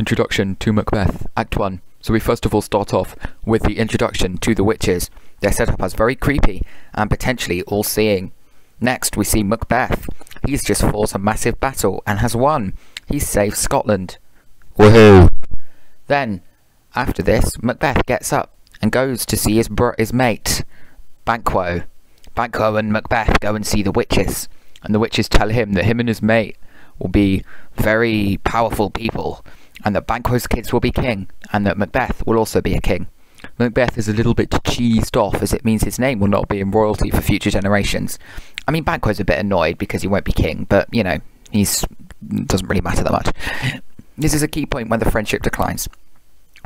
Introduction to Macbeth, Act 1. So we first of all start off with the introduction to the witches. They're set up as very creepy and potentially all-seeing. Next, we see Macbeth. He's just fought a massive battle and has won. He's saved Scotland. Woohoo! Then, after this, Macbeth gets up and goes to see his br- his mate, Banquo. Banquo and Macbeth go and see the witches, and the witches tell him that him and his mate will be very powerful people and that Banquo's kids will be king, and that Macbeth will also be a king. Macbeth is a little bit cheesed off as it means his name will not be in royalty for future generations. I mean, Banquo's a bit annoyed because he won't be king, but you know, he's doesn't really matter that much. This is a key point when the friendship declines.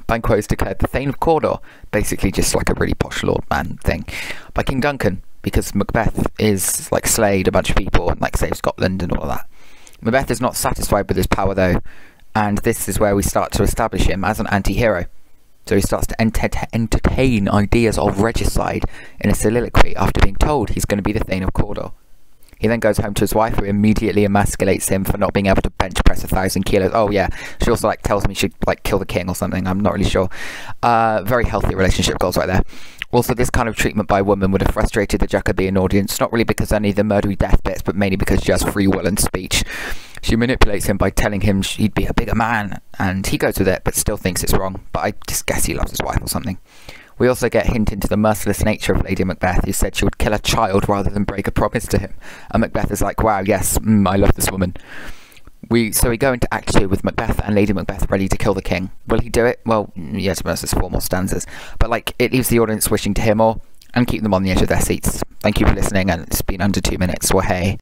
Banquo is declared the Thane of Cawdor, basically just like a really posh lord man thing, by King Duncan, because Macbeth is like slayed a bunch of people and like saved Scotland and all of that. Macbeth is not satisfied with his power though, and this is where we start to establish him as an anti-hero. So he starts to enter entertain ideas of regicide in a soliloquy after being told he's going to be the Thane of Cawdor. He then goes home to his wife, who immediately emasculates him for not being able to bench press a thousand kilos. Oh yeah, she also like tells me she like kill the king or something. I'm not really sure. Uh, very healthy relationship goals right there. Also, this kind of treatment by a woman would have frustrated the Jacobean audience, not really because any of the murdery death bits, but mainly because she has free will and speech. She manipulates him by telling him he'd be a bigger man, and he goes with it, but still thinks it's wrong. But I just guess he loves his wife or something. We also get hint into the merciless nature of Lady Macbeth, who said she would kill a child rather than break a promise to him. And Macbeth is like, wow, yes, mm, I love this woman. We so we go into Act Two with Macbeth and Lady Macbeth ready to kill the king. Will he do it? Well, yes, there's four more stanzas, but like it leaves the audience wishing to hear more and keep them on the edge of their seats. Thank you for listening, and it's been under two minutes. Well, hey.